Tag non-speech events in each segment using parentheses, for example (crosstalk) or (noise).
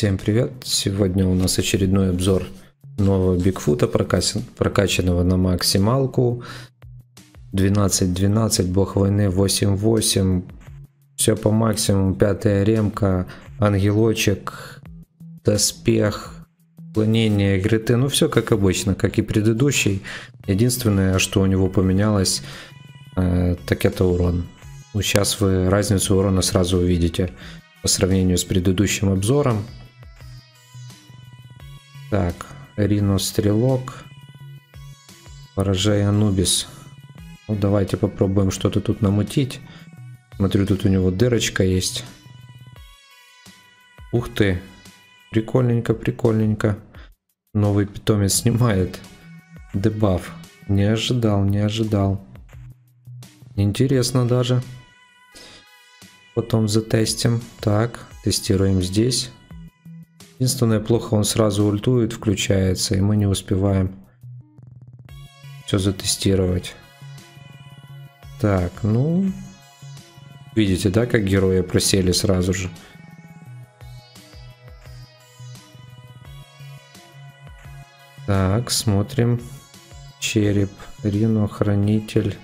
Всем привет! Сегодня у нас очередной обзор нового Бигфута, прокачанного на максималку. 12-12, бог войны 8-8. Все по максимуму, пятая ремка, ангелочек, доспех, клонение гриты. Ну все как обычно, как и предыдущий. Единственное, что у него поменялось, э, так это урон. Ну, сейчас вы разницу урона сразу увидите по сравнению с предыдущим обзором. Так, Рино Стрелок. Ворожей Анубис. Ну, давайте попробуем что-то тут намутить. Смотрю, тут у него дырочка есть. Ух ты. Прикольненько, прикольненько. Новый питомец снимает. Дебаф. Не ожидал, не ожидал. Интересно даже. Потом затестим. Так, тестируем здесь. Единственное, плохо он сразу ультует, включается, и мы не успеваем все затестировать. Так, ну... Видите, да, как герои просели сразу же? Так, смотрим. Череп, Рино, Хранитель,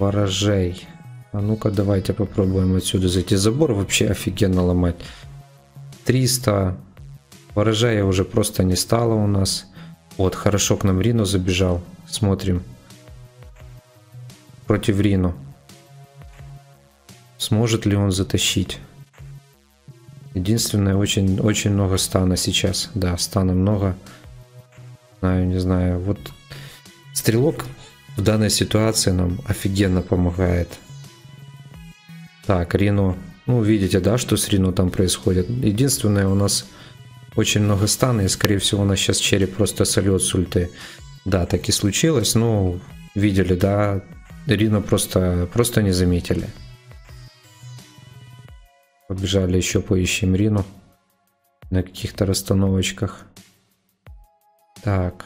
Ворожей. А ну-ка, давайте попробуем отсюда зайти. Забор вообще офигенно ломать. 300. Ворожая уже просто не стало у нас. Вот, хорошо к нам Рино забежал. Смотрим. Против Рино. Сможет ли он затащить? Единственное, очень, очень много стана сейчас. Да, стана много. Знаю, не знаю. Вот стрелок в данной ситуации нам офигенно помогает. Так, Рино ну, видите, да, что с Рину там происходит. Единственное, у нас очень много стана, и, скорее всего, у нас сейчас череп просто сольет с ульты. Да, так и случилось, ну, видели, да, Рину просто, просто не заметили. Побежали еще поищем Рину на каких-то расстановочках. Так,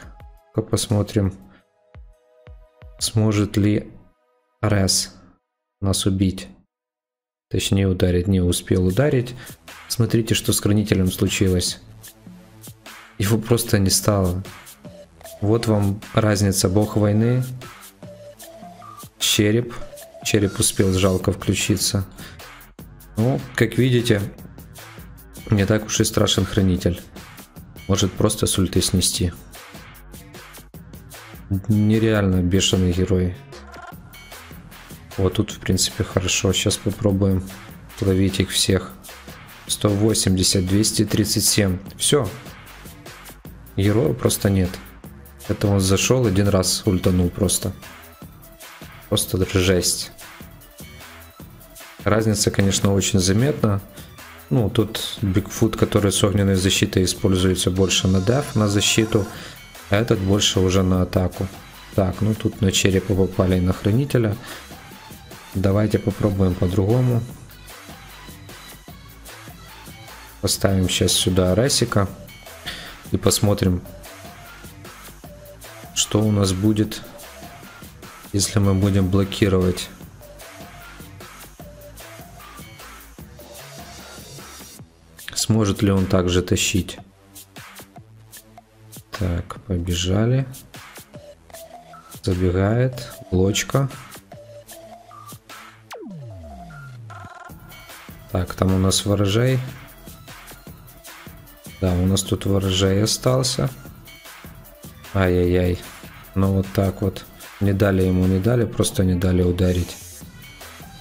посмотрим, сможет ли Рес нас убить. Точнее ударить не успел ударить. Смотрите, что с хранителем случилось. Его просто не стало. Вот вам разница. Бог войны. Череп. Череп успел жалко включиться. Ну, как видите, не так уж и страшен хранитель. Может просто с ульты снести. Нереально бешеный герой. Вот тут, в принципе, хорошо. Сейчас попробуем ловить их всех. 180, 237. Все. Героя просто нет. Это он зашел один раз, ультанул просто. Просто жесть. Разница, конечно, очень заметна. Ну, тут Бигфут, который с огненной защитой используется больше на деф, на защиту, а этот больше уже на атаку. Так, ну тут на черепа попали на хранителя. Давайте попробуем по-другому. Поставим сейчас сюда Ресика. И посмотрим, что у нас будет, если мы будем блокировать. Сможет ли он также тащить? Так, побежали. Забегает. Блочка. Так, там у нас ворожей. Да, у нас тут ворожей остался. Ай-яй-яй. Ну вот так вот. Не дали ему, не дали, просто не дали ударить.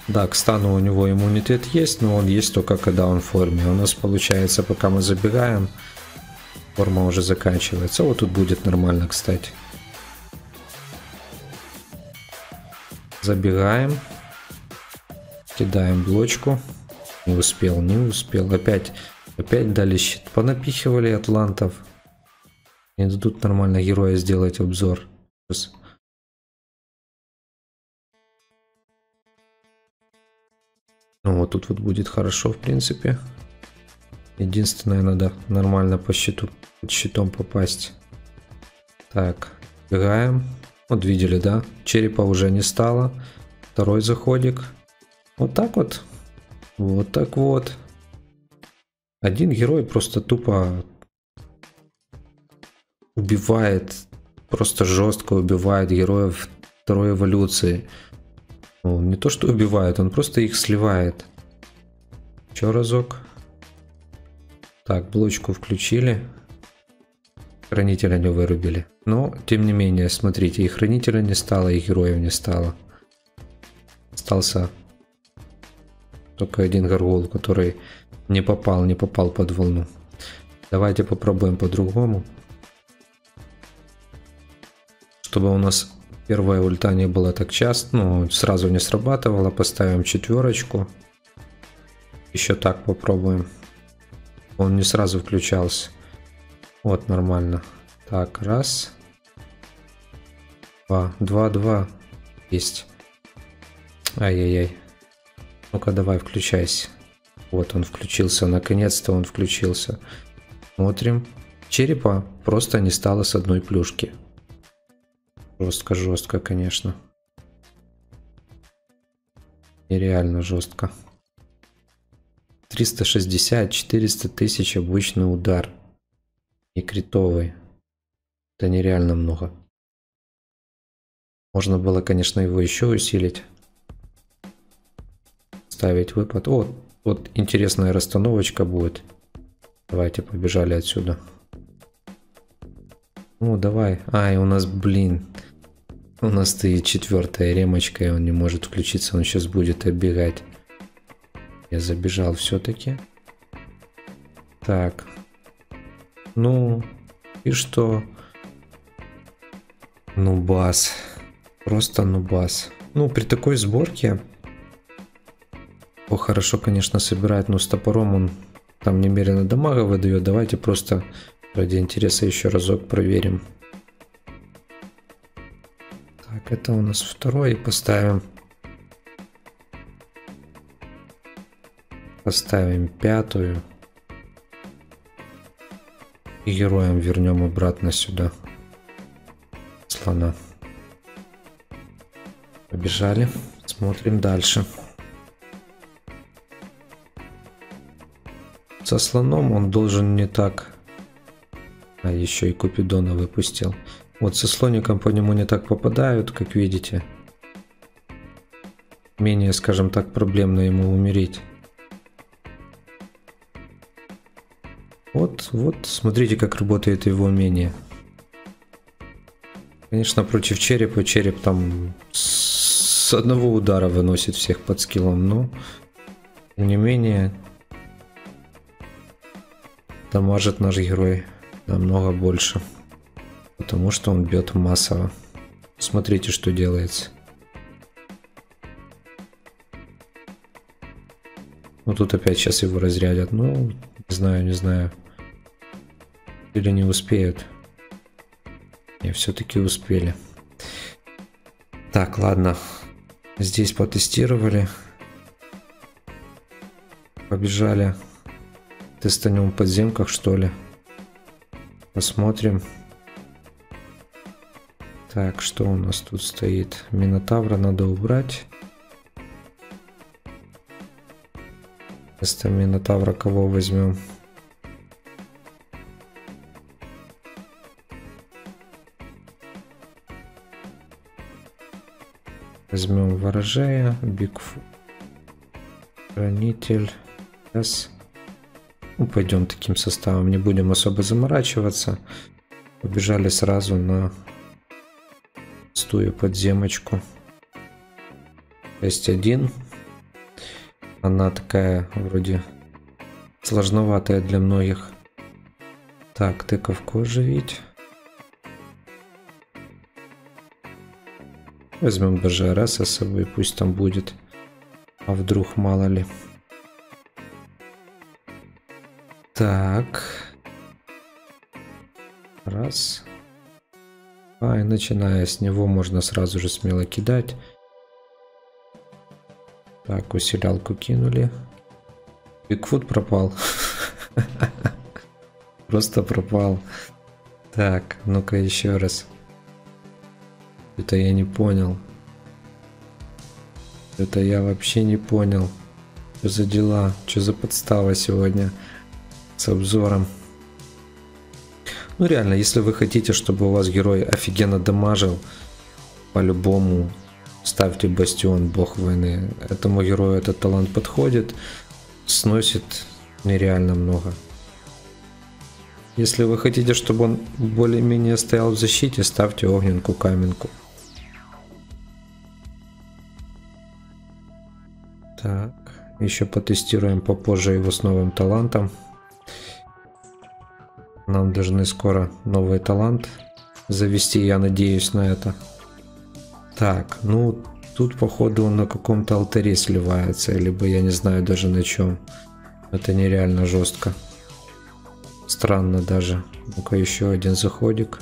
Да, к стану у него иммунитет есть, но он есть только когда он в форме. У нас получается, пока мы забегаем, форма уже заканчивается. Вот тут будет нормально, кстати. Забегаем. Кидаем блочку. Не успел, не успел. Опять, опять дали щит. Понапихивали атлантов. Не дадут нормально героя сделать обзор. Ну вот тут вот будет хорошо, в принципе. Единственное, надо нормально по щиту, под щитом попасть. Так, бегаем. Вот видели, да? Черепа уже не стало. Второй заходик. Вот так вот вот так вот. один герой просто тупо убивает, просто жестко убивает героев второй эволюции. Ну, не то что убивает, он просто их сливает. Еще разок. Так, блочку включили. Хранителя не вырубили. Но, тем не менее, смотрите, и хранителя не стало, и героев не стало. Остался только один горгул, который не попал, не попал под волну. Давайте попробуем по-другому. Чтобы у нас первая ульта не была так часто, ну, сразу не срабатывала, поставим четверочку. Еще так попробуем. Он не сразу включался. Вот, нормально. Так, раз. Два, два, два. Есть. Ай-яй-яй. Ну-ка, давай, включайся. Вот он включился, наконец-то он включился. Смотрим. Черепа просто не стало с одной плюшки. Жестко-жестко, конечно. Нереально жестко. 360-400 тысяч обычный удар. И критовый. Это нереально много. Можно было, конечно, его еще усилить. Ставить выпад. О, вот интересная расстановочка будет. Давайте побежали отсюда. Ну, давай. Ай, у нас, блин. У нас стоит четвертая ремочка, и он не может включиться. Он сейчас будет оббегать. Я забежал все-таки. Так. Ну, и что? Ну, бас. Просто ну бас. Ну, при такой сборке о, хорошо, конечно, собирает, но с топором он там немерено дамага выдает. Давайте просто ради интереса еще разок проверим. Так, это у нас второй. Поставим... Поставим пятую. И героям вернем обратно сюда. Слона. Побежали. Смотрим дальше. Со слоном он должен не так... А еще и Купидона выпустил. Вот со слоником по нему не так попадают, как видите. Менее, скажем так, проблемно ему умереть. Вот, вот, смотрите, как работает его умение. Конечно, против черепа череп там с одного удара выносит всех под скиллом, но тем не менее дамажит наш герой намного больше. Потому что он бьет массово. Смотрите, что делается. Ну тут опять сейчас его разрядят. Ну, не знаю, не знаю. Или не успеют. Не, все-таки успели. Так, ладно. Здесь потестировали. Побежали. Тестанем в подземках, что ли. Посмотрим. Так, что у нас тут стоит? Минотавра надо убрать. Вместо Минотавра кого возьмем? Возьмем ворожея, Бигфут, Хранитель, S. Пойдем таким составом, не будем особо заморачиваться. Побежали сразу на стую подземочку. 6.1. Она такая вроде сложноватая для многих. Так, тыковку оживить. Возьмем даже РС с собой, пусть там будет. А вдруг мало ли. Так. Раз. А, и начиная с него можно сразу же смело кидать. Так, усилялку кинули. Бигфут пропал. (laughs) Просто пропал. Так, ну-ка еще раз. Это я не понял. Это я вообще не понял. Что за дела? Что за подстава сегодня? С обзором. Ну реально, если вы хотите, чтобы у вас герой офигенно дамажил, по-любому ставьте Бастион, бог войны. Этому герою этот талант подходит, сносит нереально много. Если вы хотите, чтобы он более-менее стоял в защите, ставьте огненку каменку. Так, еще потестируем попозже его с новым талантом. Нам должны скоро новый талант завести, я надеюсь на это. Так, ну тут походу он на каком-то алтаре сливается, либо я не знаю даже на чем. Это нереально жестко. Странно даже. Ну-ка еще один заходик.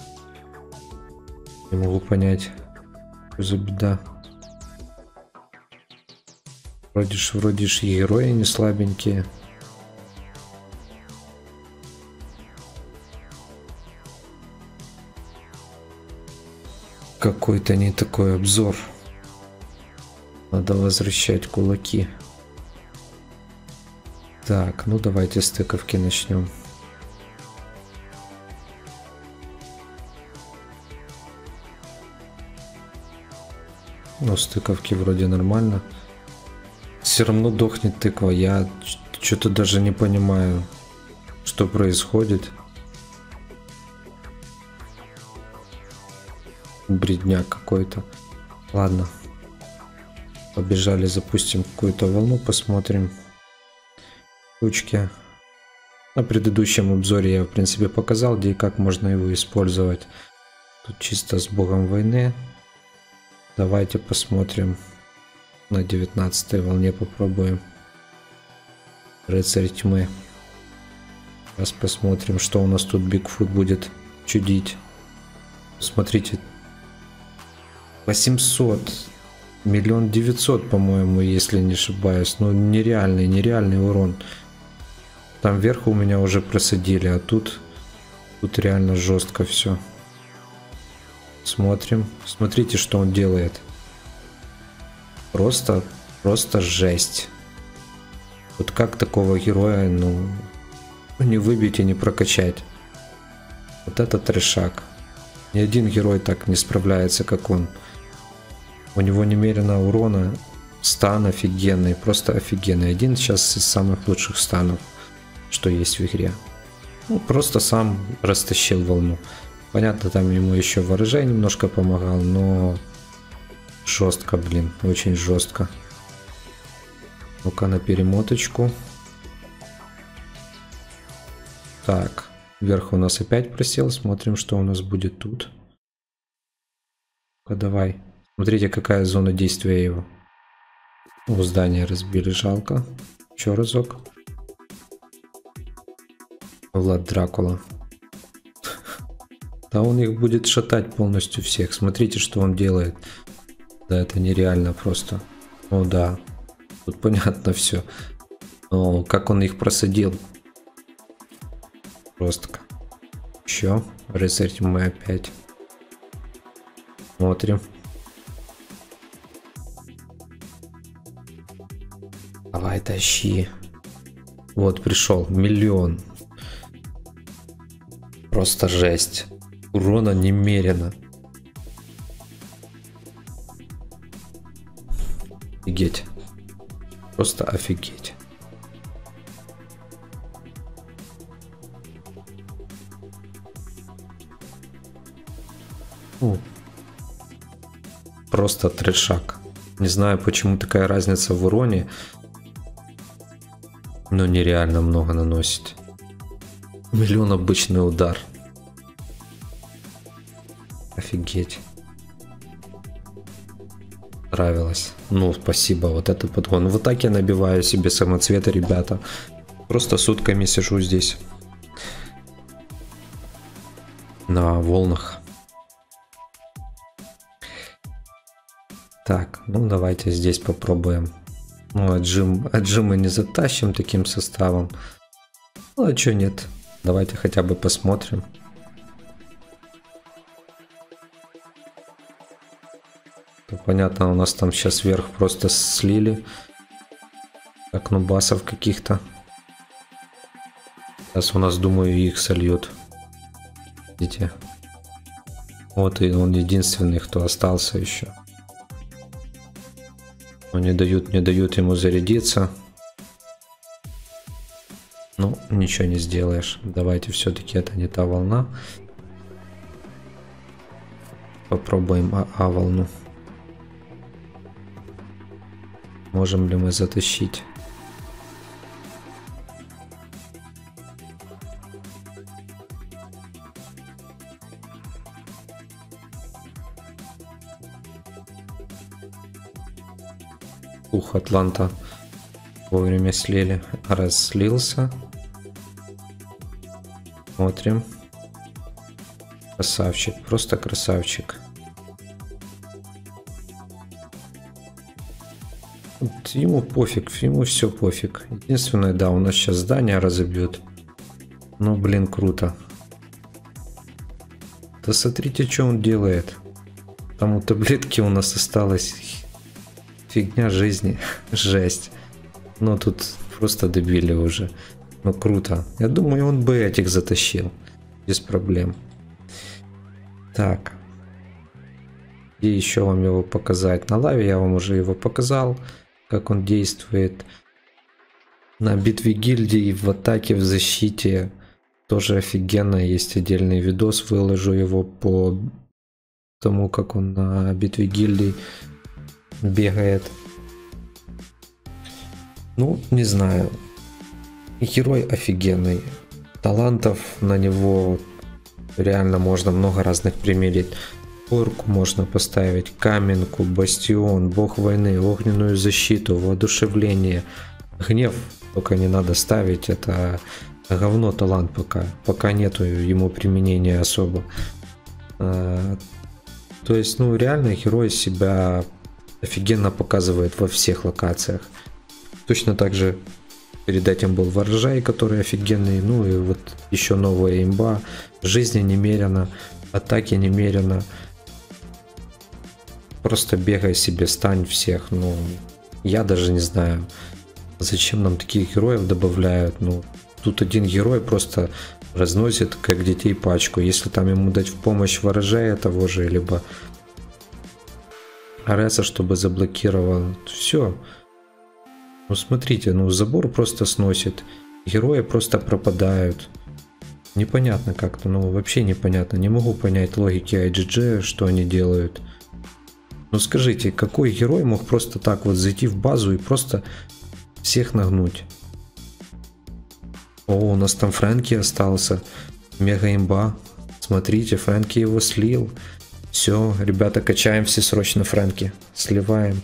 Не могу понять, что за беда. Вроде ж, вроде ж и герои не слабенькие. Какой-то не такой обзор. Надо возвращать кулаки. Так, ну давайте с тыковки начнем. Ну, стыковки вроде нормально. Все равно дохнет тыква. Я что-то даже не понимаю, что происходит. Бредняк какой-то. Ладно. Побежали, запустим какую-то волну, посмотрим. Ручки. На предыдущем обзоре я, в принципе, показал, где и как можно его использовать. Тут чисто с богом войны. Давайте посмотрим. На 19 волне попробуем. Рыцарь тьмы. Сейчас посмотрим, что у нас тут Бигфут будет чудить. Смотрите. 800. Миллион девятьсот, по-моему, если не ошибаюсь. Ну, нереальный, нереальный урон. Там вверху у меня уже просадили, а тут... Тут реально жестко все. Смотрим. Смотрите, что он делает. Просто, просто жесть. Вот как такого героя, ну, не выбить и не прокачать. Вот это трешак. Ни один герой так не справляется, как он. У него немерено урона, стан офигенный, просто офигенный. Один сейчас из самых лучших станов, что есть в игре. Ну, просто сам растащил волну. Понятно, там ему еще ворожай немножко помогал, но жестко, блин, очень жестко. Ну-ка на перемоточку. Так, вверх у нас опять просел, смотрим, что у нас будет тут. Ну давай. Смотрите, какая зона действия его. У здания разбили, жалко. Еще разок. Влад Дракула. (laughs) Да он их будет шатать полностью всех. Смотрите, что он делает. Да, это нереально просто. Ну да, тут понятно все. Но как он их просадил. Просто. Еще. Рыцарь мы опять. Смотрим. Тащи. Вот, пришел. Миллион. Просто жесть урона немерено. Офигеть. Просто офигеть. Просто трешак. Не знаю, почему такая разница в уроне, но нереально много наносит. Миллион обычный удар. Офигеть. Нравилось. Ну, спасибо, вот этот подгон. Вот так я набиваю себе самоцветы, ребята. Просто сутками сижу здесь. На волнах. Так, ну давайте здесь попробуем. Ну, отжим, отжим мы не затащим таким составом. Ну, а что нет? Давайте хотя бы посмотрим. Понятно, у нас там сейчас вверх просто слили. Как нубасов каких-то. Сейчас у нас, думаю, их сольют. Видите? Вот и он единственный, кто остался еще. Но не дают, не дают ему зарядиться. Ну, ничего не сделаешь. Давайте все-таки это не та волна. Попробуем А, -А волну. Можем ли мы затащить? Ух, Атланта вовремя слили. Разлился. Смотрим. Красавчик, просто красавчик. ему пофиг, ему все пофиг. Единственное, да, у нас сейчас здание разобьет. Ну, блин, круто. Да смотрите, что он делает. Там у таблетки у нас осталось. Фигня жизни. (laughs) Жесть. Ну, тут просто добили уже. Ну, круто. Я думаю, он бы этих затащил. Без проблем. Так. Где еще вам его показать? На лаве я вам уже его показал как он действует. На битве гильдии, в атаке, в защите тоже офигенно. Есть отдельный видос, выложу его по тому, как он на битве гильдии бегает. Ну, не знаю. Герой офигенный. Талантов на него реально можно много разных примерить. Орку можно поставить, каменку, бастион, бог войны, огненную защиту, воодушевление. Гнев только не надо ставить, это говно талант пока. Пока нету ему применения особо. А, то есть, ну, реально герой себя офигенно показывает во всех локациях. Точно так же перед этим был Воржай, который офигенный. Ну и вот еще новая имба. Жизни немерено, атаки немерено. Просто бегай себе, стань всех. Ну, я даже не знаю, зачем нам таких героев добавляют. Ну, тут один герой просто разносит как детей пачку. Если там ему дать в помощь ворожая того же, либо Ареса, чтобы заблокировал, все. Ну смотрите, ну забор просто сносит. Герои просто пропадают. Непонятно как-то, ну вообще непонятно. Не могу понять логики IGG, что они делают. Ну скажите, какой герой мог просто так вот зайти в базу и просто всех нагнуть? О, у нас там Фрэнки остался. Мега имба. Смотрите, Фрэнки его слил. Все, ребята, качаем все срочно Фрэнки. Сливаем.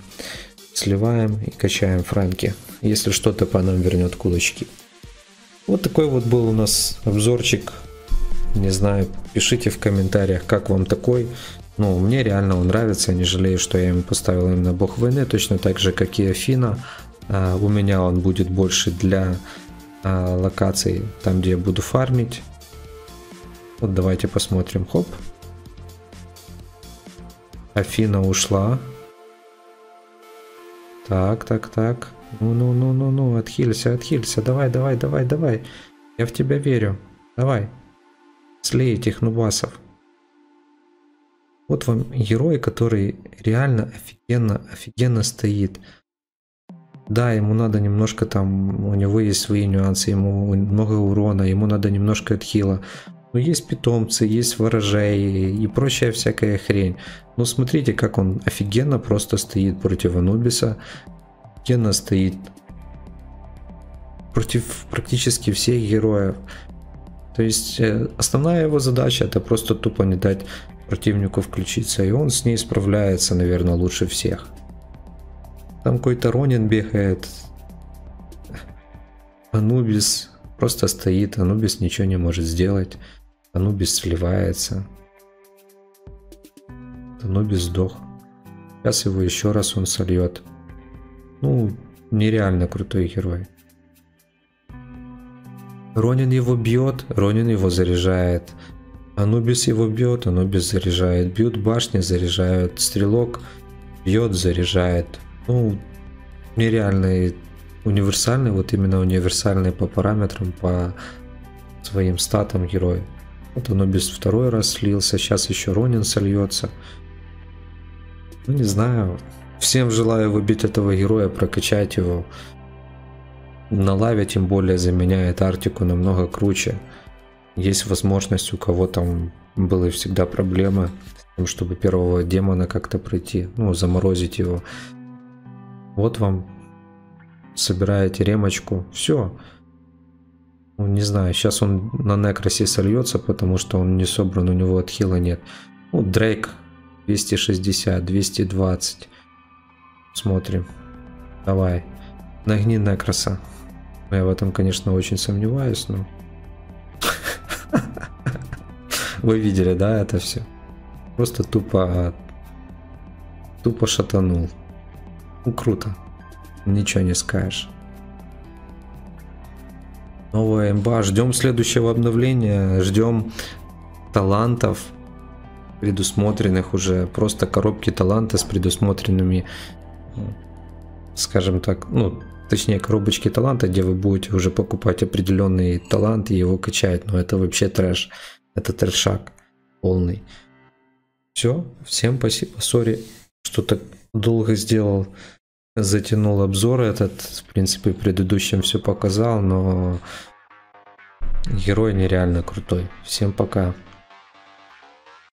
Сливаем и качаем Фрэнки. Если что-то по нам вернет кулачки. Вот такой вот был у нас обзорчик. Не знаю, пишите в комментариях, как вам такой. Ну, мне реально он нравится, не жалею, что я ему поставил именно бог войны, точно так же, как и Афина. А, у меня он будет больше для а, локаций, там, где я буду фармить. Вот давайте посмотрим. Хоп. Афина ушла. Так, так, так. Ну-ну-ну-ну-ну, отхилься, отхилься. Давай, давай, давай, давай. Я в тебя верю. Давай. Слей этих нубасов. Вот вам герой, который реально офигенно, офигенно стоит. Да, ему надо немножко там, у него есть свои нюансы, ему много урона, ему надо немножко отхила. Но есть питомцы, есть ворожей и прочая всякая хрень. Но смотрите, как он офигенно просто стоит против Анубиса. Офигенно стоит против практически всех героев. То есть э, основная его задача это просто тупо не дать противнику включиться, и он с ней справляется, наверное, лучше всех. Там какой-то Ронин бегает. Анубис просто стоит, Анубис ничего не может сделать. Анубис сливается. Анубис сдох. Сейчас его еще раз он сольет. Ну, нереально крутой герой. Ронин его бьет, Ронин его заряжает. Анубис его бьет, Анубис заряжает. Бьют башни, заряжают. Стрелок бьет, заряжает. Ну, нереальный, универсальный, вот именно универсальный по параметрам, по своим статом герой. Вот оно без второй раз слился, сейчас еще Ронин сольется. Ну не знаю. Всем желаю выбить этого героя, прокачать его. На лаве тем более заменяет Арктику намного круче. Есть возможность у кого там были всегда проблемы чтобы первого демона как-то пройти, ну, заморозить его. Вот вам собираете ремочку, все. Ну, не знаю, сейчас он на некросе сольется, потому что он не собран, у него отхила нет. Ну, Дрейк 260, 220. Смотрим. Давай. Нагни некроса. Я в этом, конечно, очень сомневаюсь, но... (laughs) Вы видели, да, это все? Просто тупо... Тупо шатанул. Ну, круто. Ничего не скажешь. Новая имба. Ждем следующего обновления. Ждем талантов предусмотренных уже. Просто коробки таланта с предусмотренными, скажем так, ну, точнее коробочки таланта, где вы будете уже покупать определенный талант и его качать. Но это вообще трэш. Это трешак полный. Все, всем спасибо. Сори, что так долго сделал, затянул обзор этот. В принципе, в предыдущем все показал, но герой нереально крутой. Всем пока.